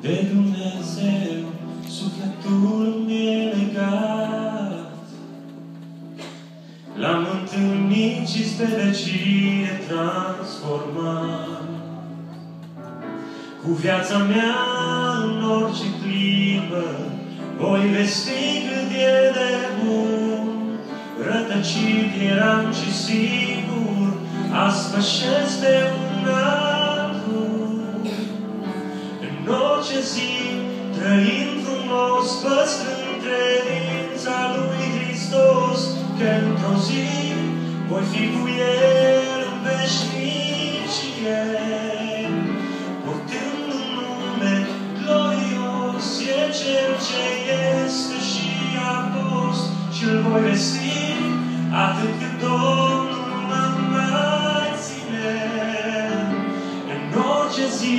de Dumnezeu, sufletul mi-e legat. L-am întâlnit și spre vecine transformat. Cu viața mea în orice clipă, voi vesti cât e de bun. Rătăcit eram și sigur, azi pășesc pe un alt credința lui Hristos, că într-o zi voi fi cu El în veșnicie. Purtând un nume glorios, e Cel ce este și a fost și îl voi vesti atât cât Domnul mă mai ține. În orice zi,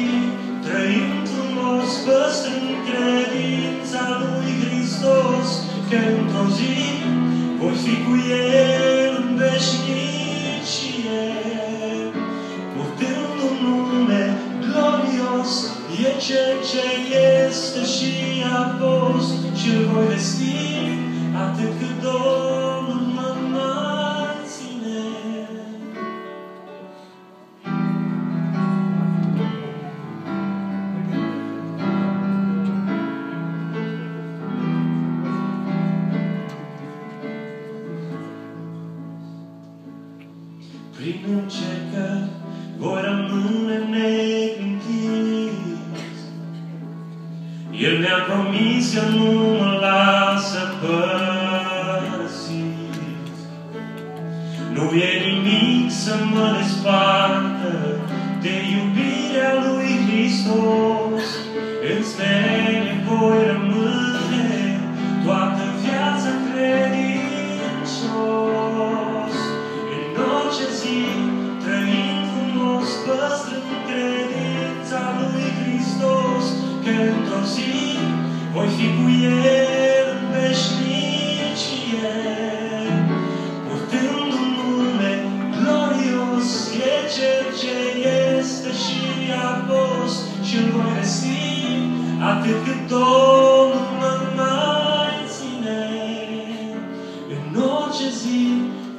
trăind frumos, păstrând credința lui e Cel ce este și a fost și îl voi vesti atât cât Domnul mă mai ține. Prin încercări voi rămâne negândit. El mi-a promis că nu mă lasă părăsit. Nu e nimic să mă despartă de iubirea lui Hristos. În smerenie voi rămâne toată viața credincios. În orice zi, într-o zi voi fi cu El în veșnicie. Purtând un nume glorios, e Cel ce este și a fost și îl voi vesti atât cât Domnul mă mai ține. În orice zi,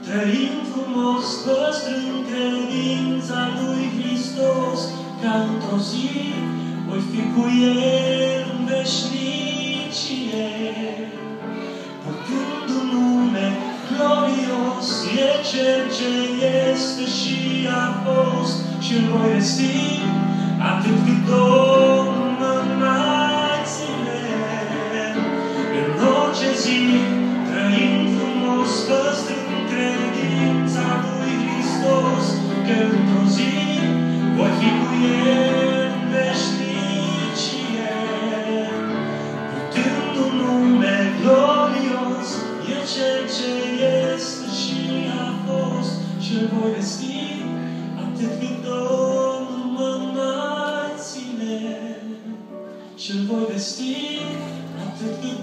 trăind frumos, păstrând credința lui Hristos, ca într-o zi voi fi cu El în veșnicie. Purtând un nume glorios, e Cel ce este și a fost și îl voi vesti atât cât 보냈으니 아태빛도 눈만마치네 Je voudrais dire à tout le